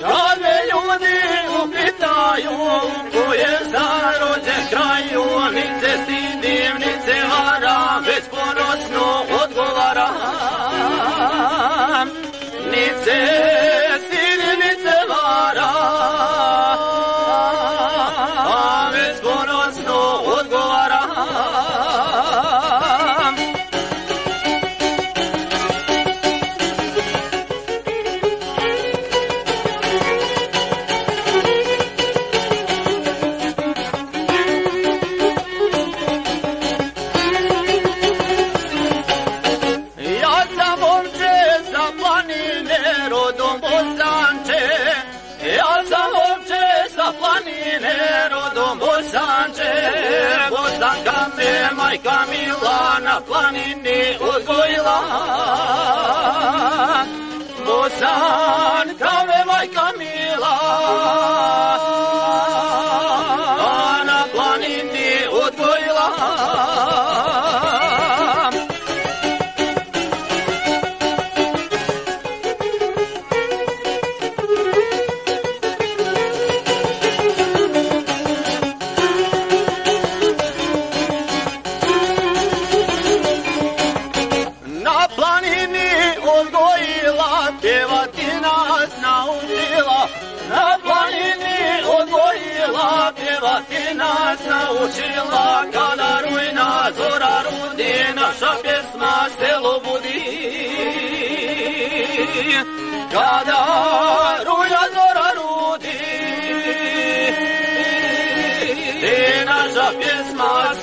Kad me ljudi upitaju ko je zarođen kraju, nice stidim, nice varam, već ponosno odgovaram. Nice stidim, nice varam, a rodom Bosanče. Ja sam momče sa planine, rodom Bosanče. Bosanka me majka mila na planini odgojila. Bosanka me majka mila. Na planini odgojila. pjevati nas naučila, na planini odvojila, pjevati nas naučila, kada rujna zora rudi, naša pjesma selo budi. Kada rujna zora rudi, naša pjesma